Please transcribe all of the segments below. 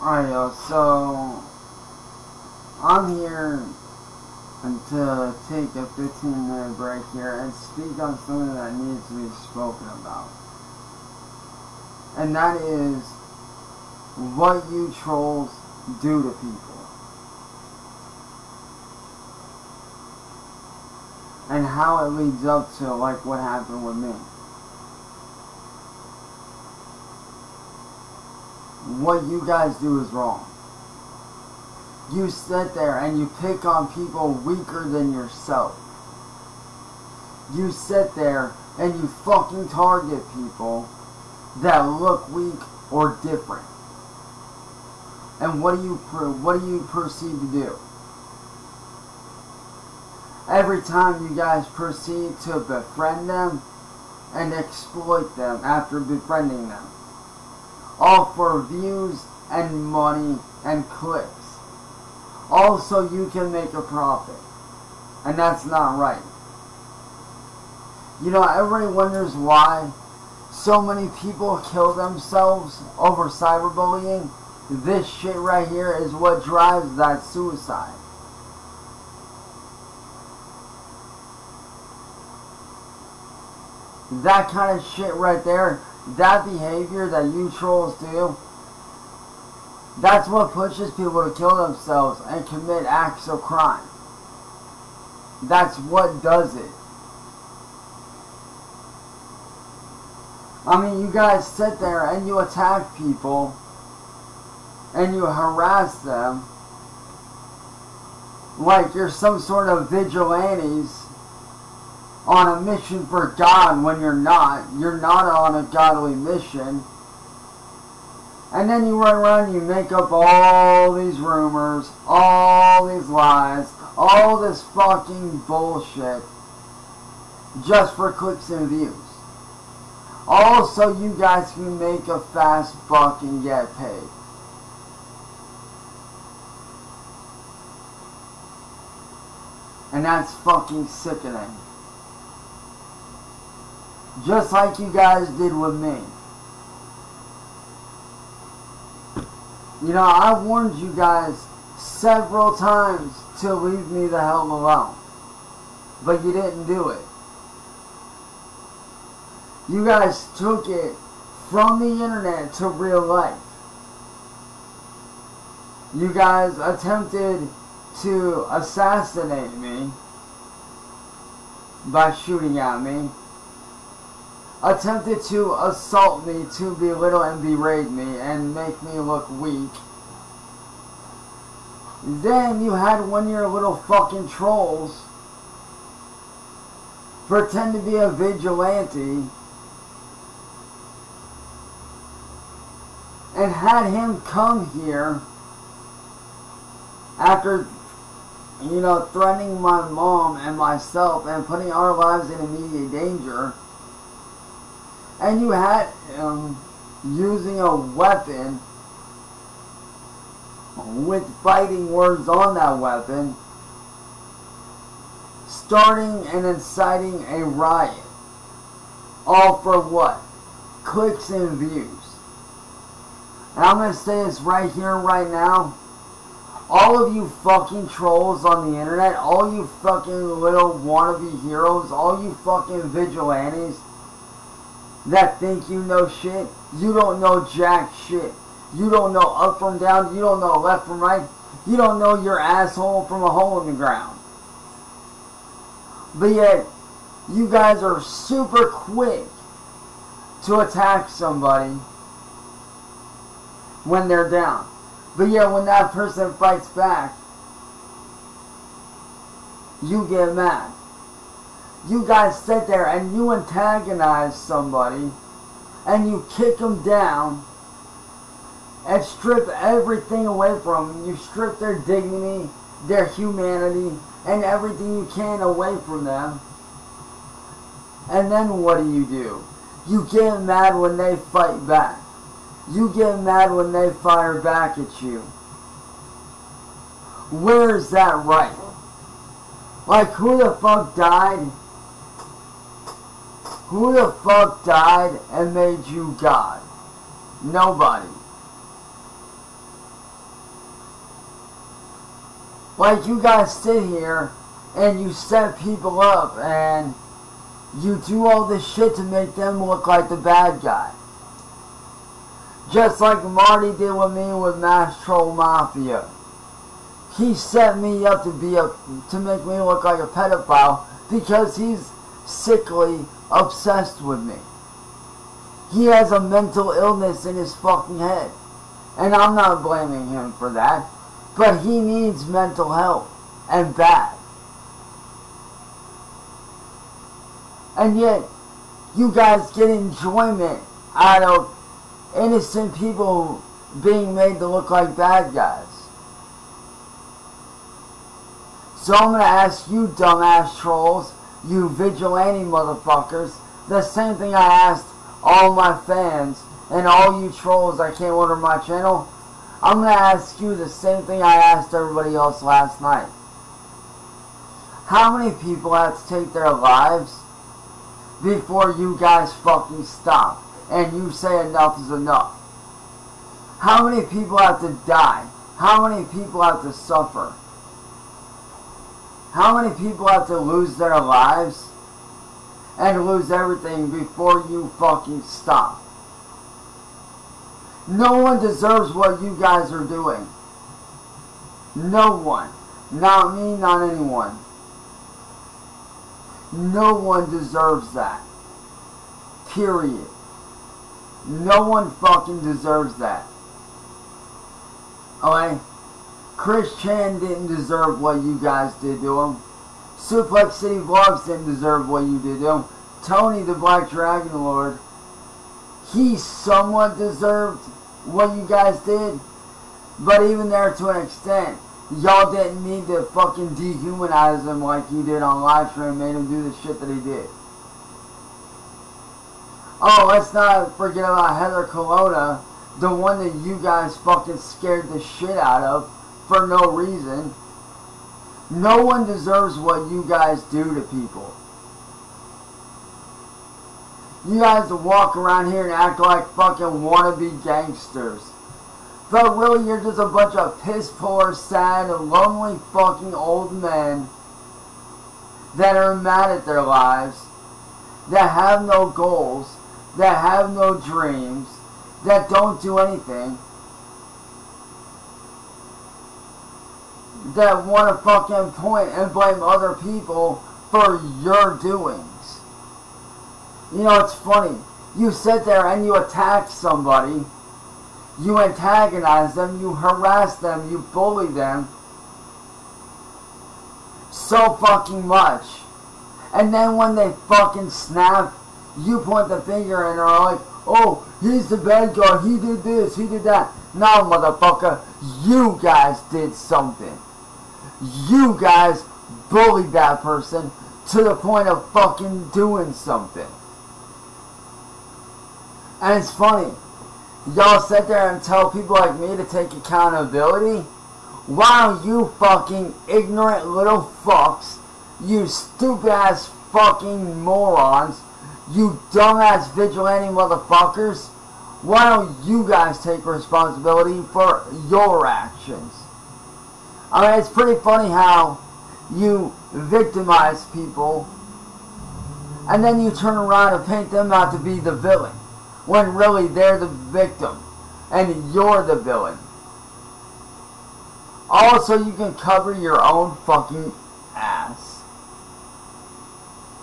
Alright, y'all, so I'm here to take a 15 minute break here and speak on something that needs to be spoken about. And that is what you trolls do to people. And how it leads up to like what happened with me. What you guys do is wrong. You sit there and you pick on people weaker than yourself. You sit there and you fucking target people that look weak or different. And what do you what do you proceed to do? Every time you guys proceed to befriend them and exploit them after befriending them all for views and money and clicks. Also, you can make a profit. And that's not right. You know, everybody wonders why so many people kill themselves over cyberbullying. This shit right here is what drives that suicide. That kind of shit right there that behavior that you trolls do, that's what pushes people to kill themselves and commit acts of crime. That's what does it. I mean, you guys sit there and you attack people and you harass them like you're some sort of vigilantes on a mission for God when you're not. You're not on a godly mission. And then you run around you make up all these rumors, all these lies, all this fucking bullshit just for clicks and views. Also, you guys can make a fast buck and get paid. And that's fucking sickening. Just like you guys did with me. You know, I warned you guys several times to leave me the hell alone. But you didn't do it. You guys took it from the internet to real life. You guys attempted to assassinate me by shooting at me attempted to assault me, to belittle and berate me, and make me look weak. Then you had one of your little fucking trolls pretend to be a vigilante and had him come here after you know threatening my mom and myself and putting our lives in immediate danger and you had him using a weapon with fighting words on that weapon, starting and inciting a riot. All for what? Clicks and views. And I'm going to say this right here, right now. All of you fucking trolls on the internet, all you fucking little wannabe heroes, all you fucking vigilantes, that think you know shit. You don't know jack shit. You don't know up from down. You don't know left from right. You don't know your asshole from a hole in the ground. But yet, you guys are super quick to attack somebody when they're down. But yet, when that person fights back, you get mad you guys sit there and you antagonize somebody and you kick them down and strip everything away from them. You strip their dignity, their humanity, and everything you can away from them. And then what do you do? You get mad when they fight back. You get mad when they fire back at you. Where is that right? Like, who the fuck died who the fuck died and made you God? Nobody. Like you guys sit here and you set people up and you do all this shit to make them look like the bad guy. Just like Marty did with me with Mass Troll Mafia. He set me up to be a to make me look like a pedophile because he's sickly obsessed with me. He has a mental illness in his fucking head. And I'm not blaming him for that. But he needs mental help. And bad. And yet, you guys get enjoyment out of innocent people being made to look like bad guys. So I'm going to ask you dumbass trolls, you vigilante motherfuckers, the same thing I asked all my fans and all you trolls that came over my channel. I'm going to ask you the same thing I asked everybody else last night. How many people have to take their lives before you guys fucking stop and you say enough is enough? How many people have to die? How many people have to suffer? How many people have to lose their lives and lose everything before you fucking stop? No one deserves what you guys are doing. No one. Not me, not anyone. No one deserves that. Period. No one fucking deserves that. Okay? Chris Chan didn't deserve what you guys did to him. Suplex City Vlogs didn't deserve what you did to him. Tony the Black Dragon Lord, he somewhat deserved what you guys did. But even there to an extent, y'all didn't need to fucking dehumanize him like you did on live stream and made him do the shit that he did. Oh, let's not forget about Heather Colonna, the one that you guys fucking scared the shit out of for no reason. No one deserves what you guys do to people. You guys walk around here and act like fucking wannabe gangsters. But really, you're just a bunch of piss poor, sad, and lonely fucking old men that are mad at their lives, that have no goals, that have no dreams, that don't do anything, that want to fucking point and blame other people for your doings. You know, it's funny. You sit there and you attack somebody, you antagonize them, you harass them, you bully them so fucking much. And then when they fucking snap, you point the finger and are like, oh, he's the bad guy, he did this, he did that. No, motherfucker, you guys did something. You guys bullied that person to the point of fucking doing something. And it's funny. Y'all sit there and tell people like me to take accountability. Why don't you fucking ignorant little fucks, you stupid ass fucking morons, you dumbass vigilante motherfuckers, why don't you guys take responsibility for your actions? I mean, it's pretty funny how you victimize people and then you turn around and paint them out to be the villain when really they're the victim and you're the villain. Also, you can cover your own fucking ass.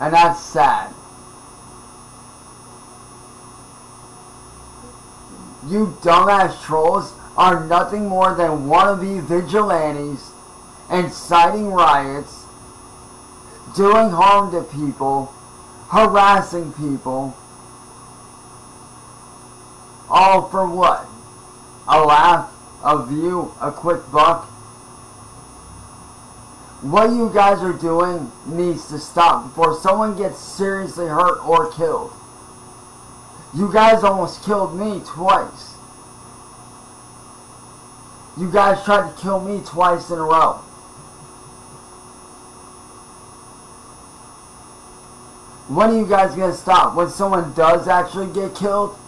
And that's sad. You dumbass trolls are nothing more than wannabe vigilantes inciting riots, doing harm to people, harassing people, all for what? A laugh, a view, a quick buck? What you guys are doing needs to stop before someone gets seriously hurt or killed. You guys almost killed me twice. You guys tried to kill me twice in a row. When are you guys going to stop? When someone does actually get killed?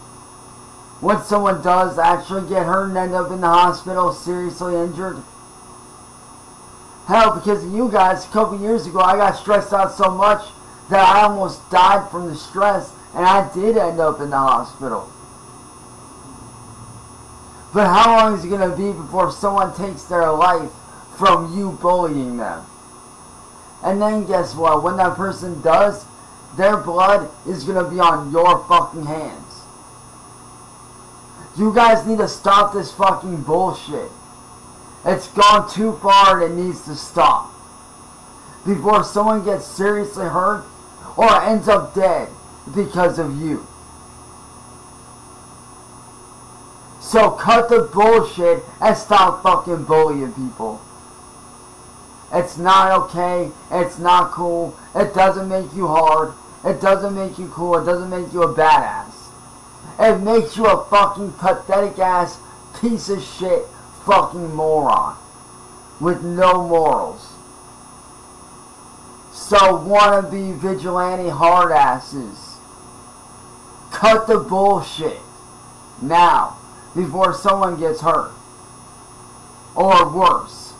when someone does actually get hurt and end up in the hospital seriously injured. Hell, because of you guys, a couple years ago, I got stressed out so much that I almost died from the stress, and I did end up in the hospital. But how long is it going to be before someone takes their life from you bullying them? And then guess what? When that person does, their blood is going to be on your fucking hands. You guys need to stop this fucking bullshit. It's gone too far and it needs to stop. Before someone gets seriously hurt or ends up dead because of you. So cut the bullshit and stop fucking bullying people. It's not okay. It's not cool. It doesn't make you hard. It doesn't make you cool. It doesn't make you a badass. It makes you a fucking pathetic ass piece of shit fucking moron. With no morals. So wannabe vigilante hard asses. Cut the bullshit. Now. Before someone gets hurt. Or worse.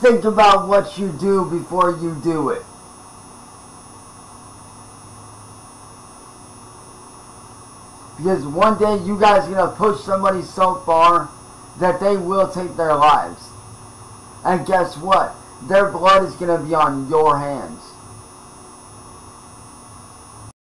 Think about what you do before you do it. Because one day you guys are going to push somebody so far that they will take their lives. And guess what? Their blood is going to be on your hands.